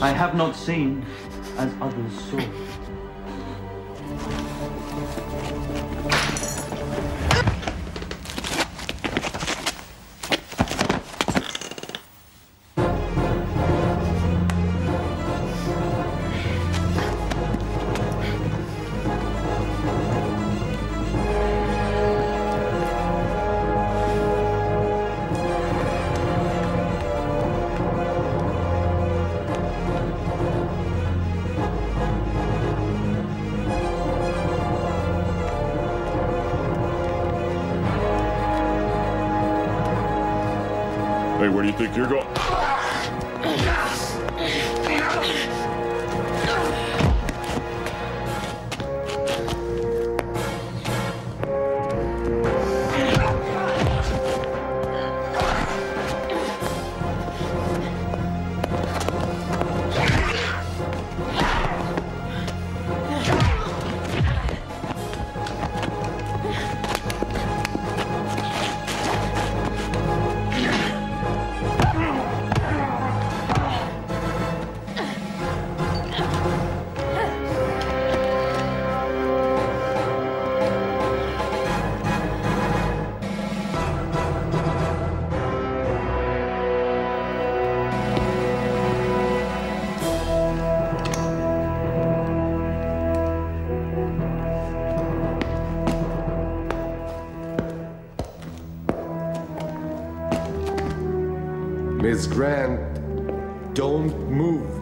I have not seen as others saw. Hey, where do you think you're going? Miss Grant, don't move.